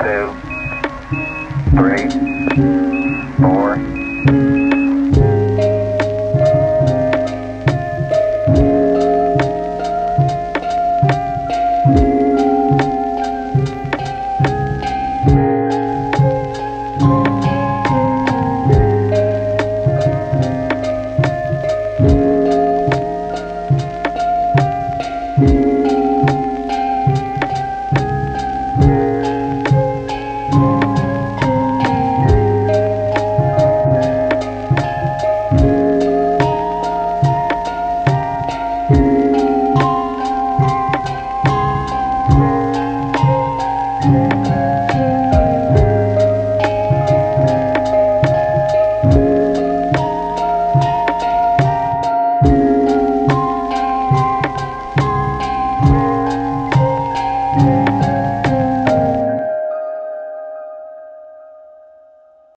Two, three, four.